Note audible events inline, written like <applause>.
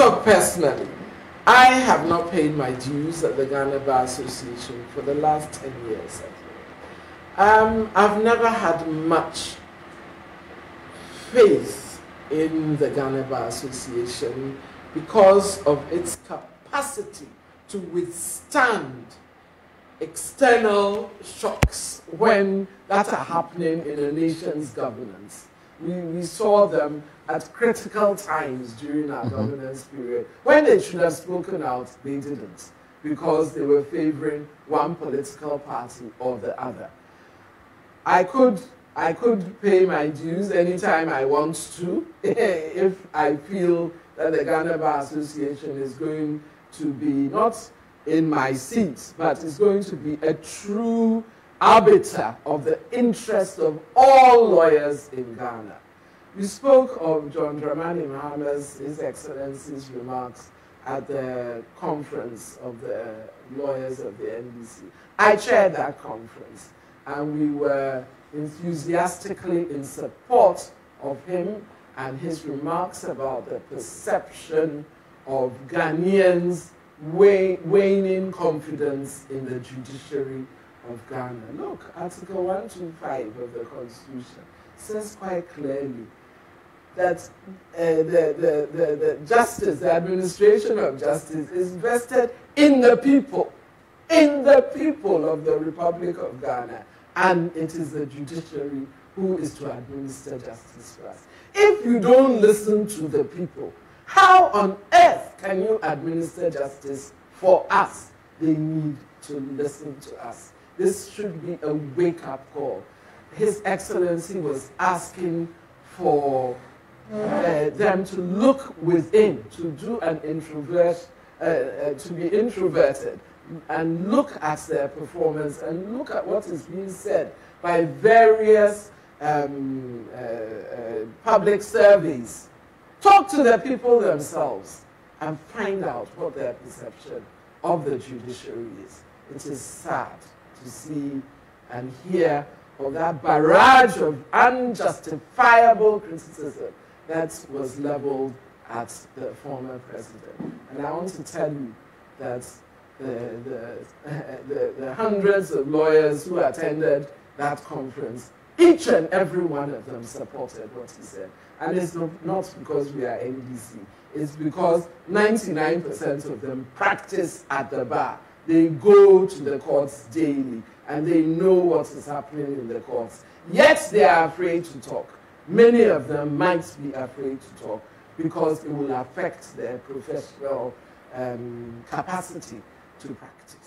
talk personally. I have not paid my dues at the Ghana Bar Association for the last 10 years. Um, I've never had much faith in the Ghana Bar Association because of its capacity to withstand external shocks when that are happening in a nation's governance. We, we saw them at critical times during our mm-hmm. governance period. When they should have spoken out, they didn't because they were favoring one political party or the other. I could, I could pay my dues anytime I want to <laughs> if I feel that the Ghana Bar Association is going to be not in my seat, but is going to be a true arbiter of the interests of all lawyers in Ghana. You spoke of John Dramani Mahama's, His Excellency's remarks at the conference of the lawyers of the NDC. I chaired that conference, and we were enthusiastically in support of him and his remarks about the perception of Ghanaians waning confidence in the judiciary of Ghana. Look, Article 125 of the Constitution says quite clearly that uh, the, the, the, the justice, the administration of justice, is vested in the people, in the people of the Republic of Ghana, and it is the judiciary who is to administer justice for us. If you don't listen to the people, how on earth can you administer justice for us? They need to listen to us. This should be a wake up call. His Excellency was asking for uh, them to look within, to do an introvert, uh, uh, to be introverted, and look at their performance and look at what is being said by various um, uh, uh, public surveys Talk to the people themselves and find out what their perception of the judiciary is. It is sad to see and hear of that barrage of unjustifiable criticism that was leveled at the former president. And I want to tell you that the, the, <laughs> the, the hundreds of lawyers who attended that conference each and every one of them supported what he said. And it's not because we are NDC. It's because 99% of them practice at the bar. They go to the courts daily and they know what is happening in the courts. Yet they are afraid to talk. Many of them might be afraid to talk because it will affect their professional um, capacity to practice.